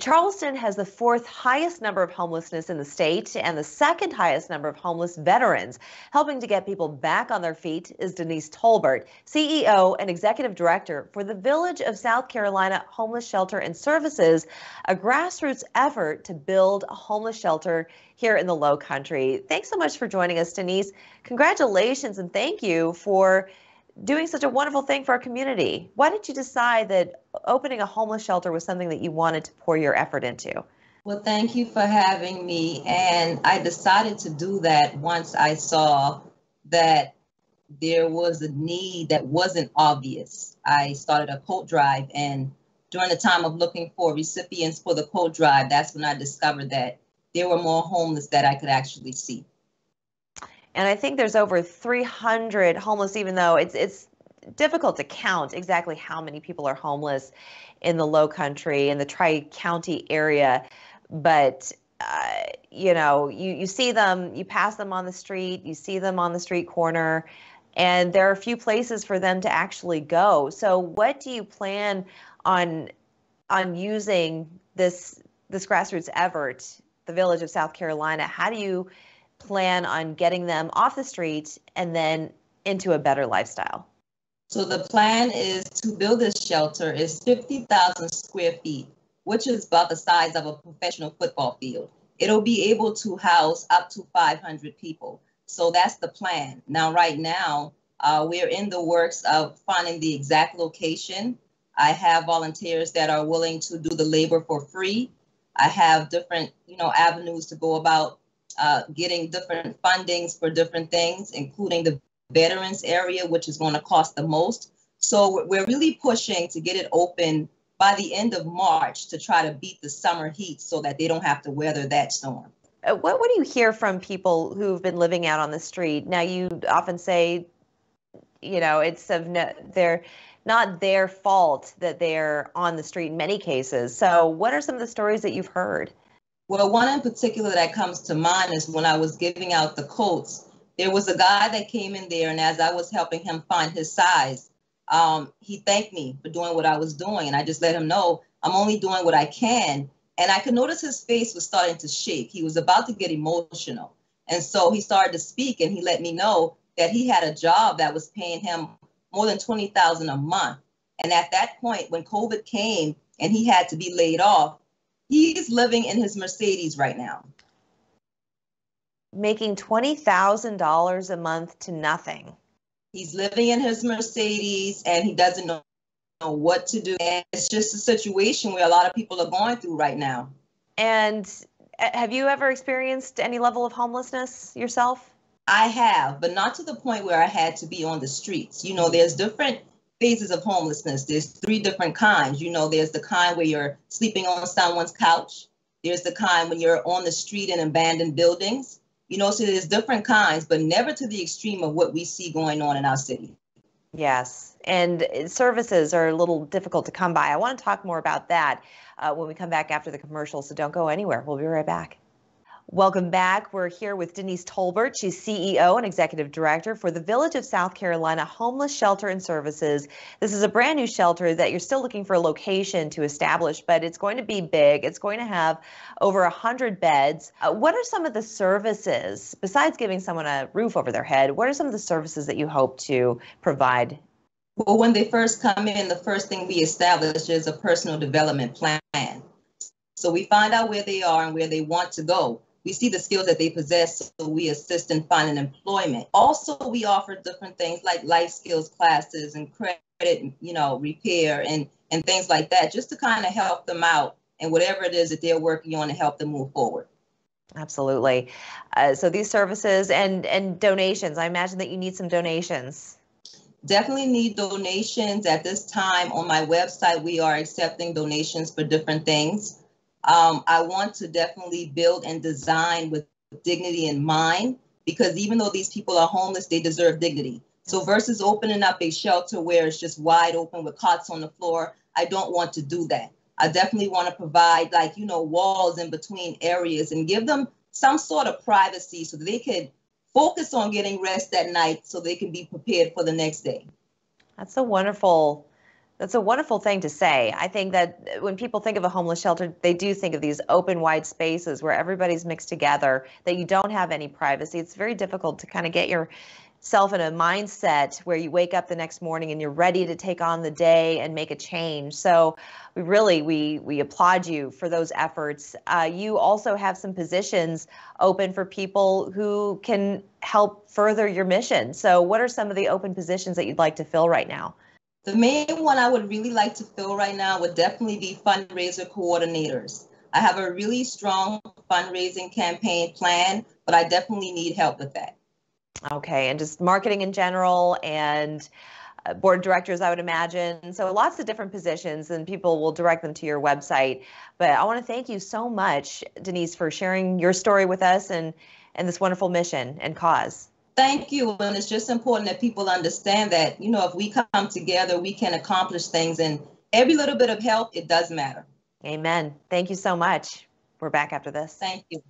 Charleston has the fourth highest number of homelessness in the state and the second highest number of homeless veterans. Helping to get people back on their feet is Denise Tolbert, CEO and Executive Director for the Village of South Carolina Homeless Shelter and Services, a grassroots effort to build a homeless shelter here in the Low Country. Thanks so much for joining us, Denise. Congratulations and thank you for doing such a wonderful thing for our community. Why did you decide that opening a homeless shelter was something that you wanted to pour your effort into? Well, thank you for having me. And I decided to do that once I saw that there was a need that wasn't obvious. I started a coat drive, and during the time of looking for recipients for the coat drive, that's when I discovered that there were more homeless that I could actually see. And I think there's over 300 homeless, even though it's it's difficult to count exactly how many people are homeless in the Low Country in the Tri County area, but. Uh, you know, you, you see them, you pass them on the street, you see them on the street corner, and there are few places for them to actually go. So, what do you plan on on using this this grassroots effort, the Village of South Carolina? How do you plan on getting them off the street and then into a better lifestyle? So the plan is to build this shelter is 50,000 square feet, which is about the size of a professional football field. It'll be able to house up to 500 people. So that's the plan. Now, right now, uh, we're in the works of finding the exact location. I have volunteers that are willing to do the labor for free. I have different, you know, avenues to go about uh, getting different fundings for different things, including the veterans area, which is going to cost the most. So we're really pushing to get it open by the end of March to try to beat the summer heat so that they don't have to weather that storm. Uh, what, what do you hear from people who've been living out on the street? Now, you often say, you know, it's of no, they're not their fault that they're on the street in many cases. So, what are some of the stories that you've heard? Well, one in particular that comes to mind is when I was giving out the coats. There was a guy that came in there, and as I was helping him find his size, um, he thanked me for doing what I was doing. And I just let him know I'm only doing what I can. And I could notice his face was starting to shake. He was about to get emotional. And so he started to speak, and he let me know that he had a job that was paying him more than 20000 a month. And at that point, when COVID came and he had to be laid off, He's living in his Mercedes right now. Making $20,000 a month to nothing. He's living in his Mercedes and he doesn't know, what to do. And it's just a situation where a lot of people are going through right now. And uh, have you ever experienced any level of homelessness yourself? I have, but not to the point where I had to be on the streets. You know, there's different phases of homelessness. There's three different kinds. You know, there's the kind where you're sleeping on someone's couch. There's the kind when you're on the street in abandoned buildings. You know, so there's different kinds, but never to the extreme of what we see going on in our city. Yes, and services are a little difficult to come by. I want to talk more about that uh, when we come back after the commercial, so don't go anywhere. We'll be right back. Welcome back. We're here with Denise Tolbert. She's CEO and Executive Director for the Village of South Carolina Homeless Shelter and Services. This is a brand new shelter that you're still looking for a location to establish, but it's going to be big. It's going to have over 100 beds. Uh, what are some of the services, besides giving someone a roof over their head, what are some of the services that you hope to provide? Well, when they first come in, the first thing we establish is a personal development plan. So we find out where they are and where they want to go we see the skills that they possess, so we assist in finding employment. Also, we offer different things like life skills classes and credit, you know, repair and and things like that, just to kind of help them out and whatever it is that they're working on to help them move forward. Absolutely. Uh, so these services and and donations, I imagine that you need some donations. Definitely need donations at this time. On my website, we are accepting donations for different things. Um, I want to definitely build and design with dignity in mind because even though these people are homeless, they deserve dignity. So versus opening up a shelter where it's just wide open with cots on the floor, I don't want to do that. I definitely want to provide like, you know, walls in between areas and give them some sort of privacy so they could focus on getting rest at night so they can be prepared for the next day. That's a wonderful That's a wonderful thing to say. I think that when people think of a homeless shelter, they do think of these open, wide spaces where everybody's mixed together, that you don't have any privacy. It's very difficult to kind of get yourself in a mindset where you wake up the next morning and you're ready to take on the day and make a change. So we really we we applaud you for those efforts. Uh, you also have some positions open for people who can help further your mission. So what are some of the open positions that you'd like to fill right now? The main one I would really like to fill right now would definitely be fundraiser coordinators. I have a really strong fundraising campaign plan, but I definitely need help with that. Okay, and just marketing in general and uh, board of directors, I would imagine. So lots of different positions, and people will direct them to your website. But I want to thank you so much, Denise, for sharing your story with us and and this wonderful mission and cause. Thank you. And it's just important that people understand that, you know, if we come together, we can accomplish things. And every little bit of help, it does matter. Amen. Thank you so much. We're back after this. Thank you.